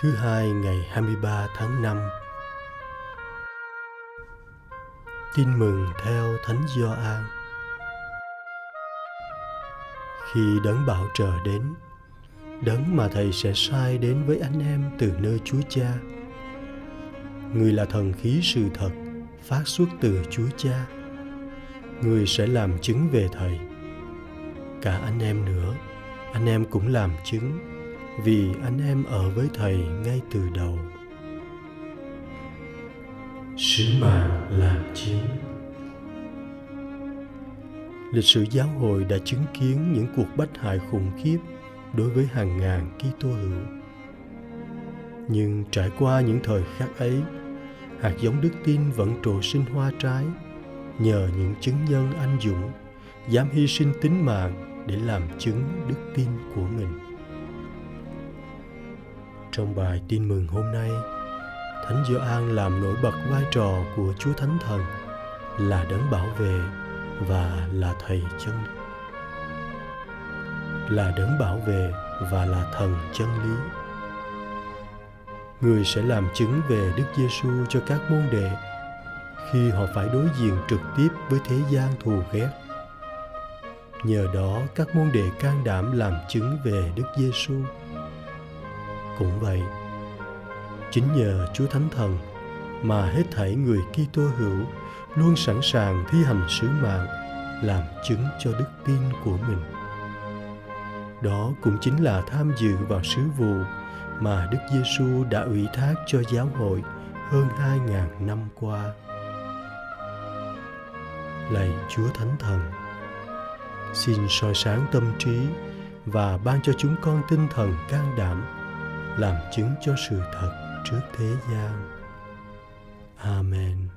Thứ hai ngày 23 tháng 5 Tin mừng theo Thánh Gioan. Khi đấng bảo trợ đến, đấng mà thầy sẽ sai đến với anh em từ nơi Chúa Cha. Người là thần khí sự thật phát xuất từ Chúa Cha. Người sẽ làm chứng về thầy. Cả anh em nữa, anh em cũng làm chứng vì anh em ở với thầy ngay từ đầu sứ mạng làm chứng lịch sử giáo hội đã chứng kiến những cuộc bách hại khủng khiếp đối với hàng ngàn Kitô hữu. Nhưng trải qua những thời khắc ấy, hạt giống đức tin vẫn trổ sinh hoa trái nhờ những chứng nhân anh dũng dám hy sinh tính mạng để làm chứng đức tin của mình. Trong bài tin mừng hôm nay, Thánh Gioan làm nổi bật vai trò của Chúa Thánh Thần là đấng bảo vệ và là thầy chân là đấng bảo vệ và là thần chân lý. Người sẽ làm chứng về Đức Giêsu cho các môn đệ khi họ phải đối diện trực tiếp với thế gian thù ghét. Nhờ đó các môn đệ can đảm làm chứng về Đức Giêsu. Cũng vậy, chính nhờ Chúa Thánh Thần mà hết thảy người Kitô hữu luôn sẵn sàng thi hành sứ mạng làm chứng cho đức tin của mình. Đó cũng chính là tham dự vào sứ vụ mà Đức Giêsu đã ủy thác cho giáo hội hơn 2.000 năm qua. Lạy Chúa Thánh Thần, xin soi sáng tâm trí và ban cho chúng con tinh thần can đảm làm chứng cho sự thật trước thế gian. Amen.